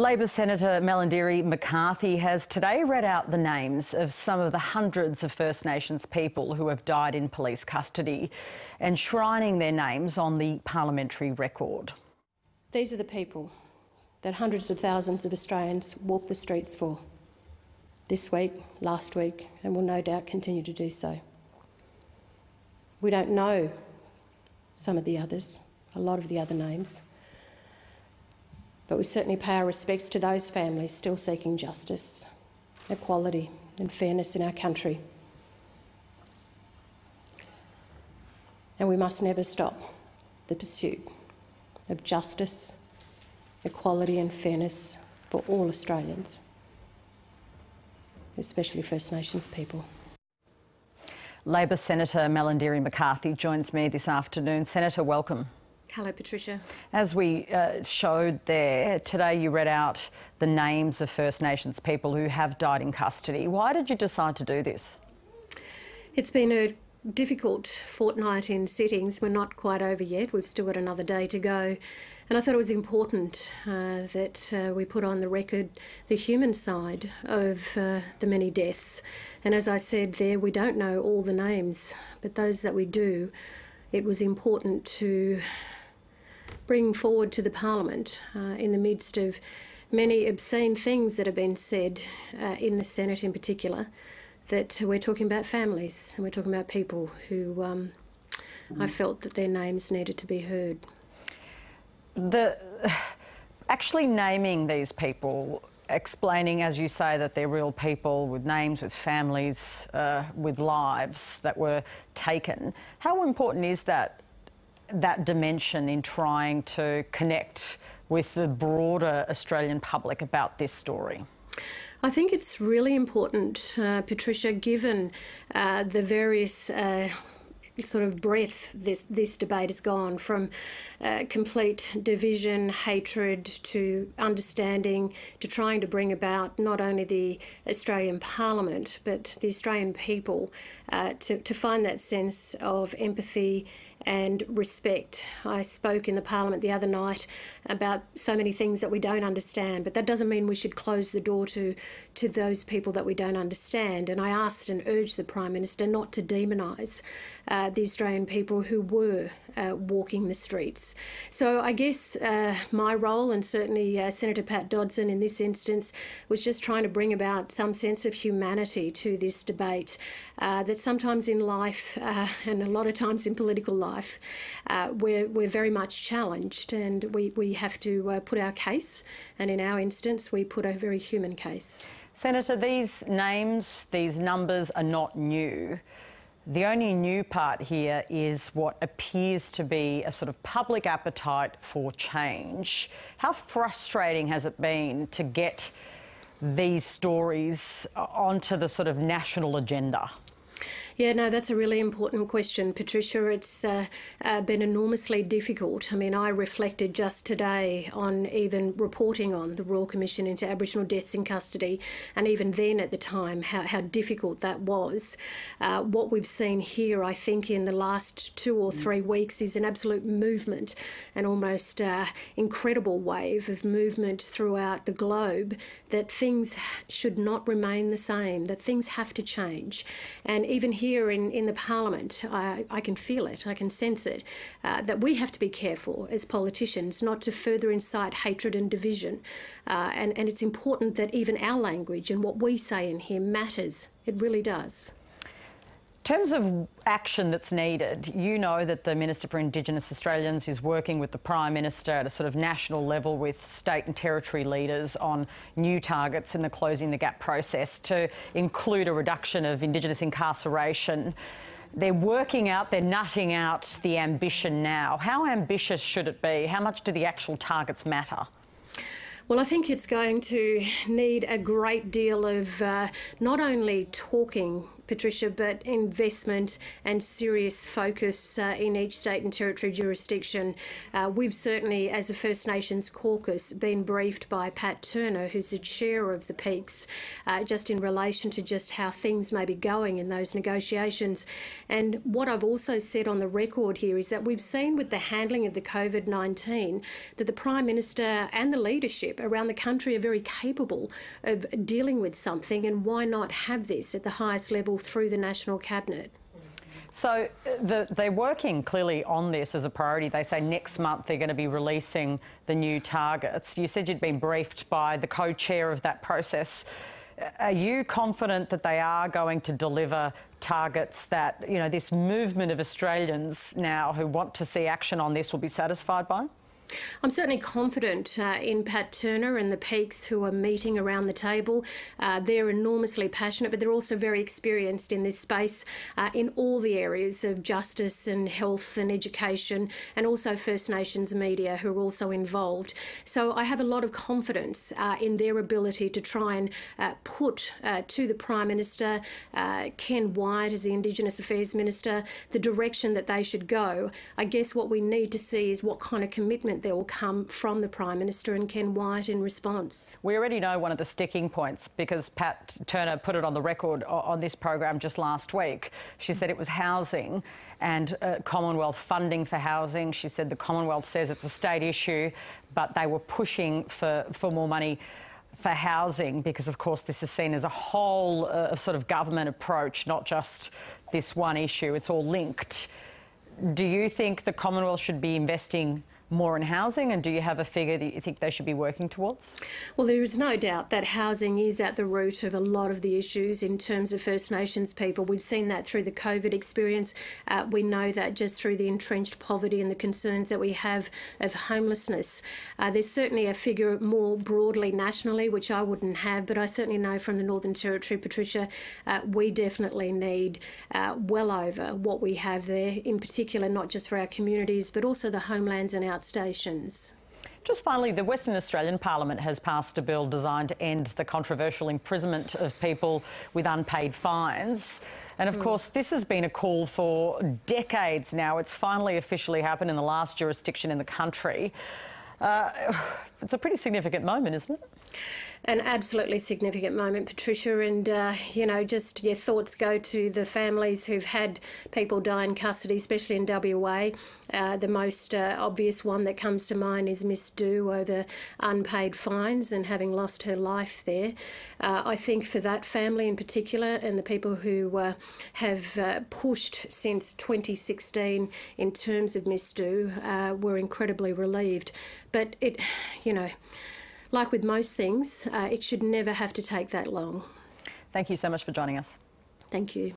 Labor Senator Malarndirri McCarthy has today read out the names of some of the hundreds of First Nations people who have died in police custody, enshrining their names on the parliamentary record. These are the people that hundreds of thousands of Australians walked the streets for this week, last week, and will no doubt continue to do so. We don't know some of the others, a lot of the other names. But we certainly pay our respects to those families still seeking justice, equality, and fairness in our country. And we must never stop the pursuit of justice, equality, and fairness for all Australians, especially First Nations people. Labor Senator Malarndirri McCarthy joins me this afternoon. Senator, welcome. Hello, Patricia. As we uh, showed there, today you read out the names of First Nations people who have died in custody. Why did you decide to do this? It's been a difficult fortnight in sittings. We're not quite over yet. We've still got another day to go. And I thought it was important uh, that uh, we put on the record the human side of uh, the many deaths. And as I said there, we don't know all the names, but those that we do, it was important to bring forward to the Parliament uh, in the midst of many obscene things that have been said uh, in the Senate in particular, that we're talking about families and we're talking about people who um, I felt that their names needed to be heard. The actually naming these people explaining, as you say, that they're real people with names, with families, uh, with lives that were taken. How important is that that dimension in trying to connect with the broader Australian public about this story? I think it's really important, uh, Patricia, given uh, the various uh, sort of breadth this this debate has gone from uh, complete division, hatred to understanding to trying to bring about not only the Australian Parliament but the Australian people uh, to to find that sense of empathy and respect. I spoke in the Parliament the other night about so many things that we don't understand, but that doesn't mean we should close the door to, to those people that we don't understand. And I asked and urged the Prime Minister not to demonise uh, the Australian people who were uh, walking the streets. So I guess uh, my role, and certainly uh, Senator Pat Dodson in this instance, was just trying to bring about some sense of humanity to this debate uh, that sometimes in life, uh, and a lot of times in political life, uh, we're, we're very much challenged and we, we have to put our case. And in our instance, we put a very human case. Senator, these names, these numbers are not new. The only new part here is what appears to be a sort of public appetite for change. How frustrating has it been to get these stories onto the sort of national agenda? Yeah, no, that's a really important question, Patricia. It's uh, uh, been enormously difficult. I mean, I reflected just today on even reporting on the Royal Commission into Aboriginal deaths in custody, and even then at the time, how, how difficult that was. Uh, what we've seen here, I think, in the last two or three weeks is an absolute movement, an almost uh, incredible wave of movement throughout the globe that things should not remain the same, that things have to change. And even here, here in, in the Parliament, I, I can feel it, I can sense it, uh, that we have to be careful as politicians not to further incite hatred and division. Uh, and, and it's important that even our language and what we say in here matters. It really does. In terms of action that's needed, you know that the Minister for Indigenous Australians is working with the Prime Minister at a sort of national level with state and territory leaders on new targets in the Closing the Gap process to include a reduction of Indigenous incarceration. They're working out, they're nutting out the ambition now. How ambitious should it be? How much do the actual targets matter? Well, I think it's going to need a great deal of uh, not only talking Patricia, but investment and serious focus uh, in each state and territory jurisdiction. Uh, we've certainly, as a First Nations caucus, been briefed by Pat Turner, who's the chair of the Peaks, uh, just in relation to just how things may be going in those negotiations. And what I've also said on the record here is that we've seen with the handling of the COVID 19 that the Prime Minister and the leadership around the country are very capable of dealing with something, and why not have this at the highest level through the National Cabinet? So uh, the, they're working clearly on this as a priority. They say next month they're going to be releasing the new targets. You said you'd been briefed by the co-chair of that process. Uh, are you confident that they are going to deliver targets that, you know, this movement of Australians now who want to see action on this will be satisfied by? I'm certainly confident uh, in Pat Turner and the Peaks who are meeting around the table. Uh, they're enormously passionate, but they're also very experienced in this space uh, in all the areas of justice and health and education, and also First Nations media who are also involved. So I have a lot of confidence uh, in their ability to try and uh, put uh, to the Prime Minister, Ken Wyatt as the Indigenous Affairs Minister, the direction that they should go. I guess what we need to see is what kind of commitment there will come from the Prime Minister and Ken Wyatt in response. We already know one of the sticking points because Pat Turner put it on the record on this program just last week. She said it was housing and uh, Commonwealth funding for housing. She said the Commonwealth says it's a state issue, but they were pushing for, for more money for housing because, of course, this is seen as a whole uh, sort of government approach, not just this one issue. It's all linked. Do you think the Commonwealth should be investing more in housing? And do you have a figure that you think they should be working towards? Well, there is no doubt that housing is at the root of a lot of the issues in terms of First Nations people. We've seen that through the COVID experience. Uh, we know that just through the entrenched poverty and the concerns that we have of homelessness. Uh, there's certainly a figure more broadly nationally, which I wouldn't have, but I certainly know from the Northern Territory, Patricia, uh, we definitely need uh, well over what we have there, in particular, not just for our communities, but also the homelands and our stations. Just finally, the Western Australian Parliament has passed a bill designed to end the controversial imprisonment of people with unpaid fines. And of mm. course, this has been a call for decades now. It's finally officially happened in the last jurisdiction in the country. Uh, it's a pretty significant moment, isn't it? An absolutely significant moment, Patricia. And, uh, you know, just your thoughts go to the families who've had people die in custody, especially in WA. Uh, the most uh, obvious one that comes to mind is Miss Dhu over unpaid fines and having lost her life there. Uh, I think for that family in particular and the people who uh, have uh, pushed since 2016 in terms of Miss Dhu were incredibly relieved. But it, you know, like with most things, uh, it should never have to take that long. Thank you so much for joining us. Thank you.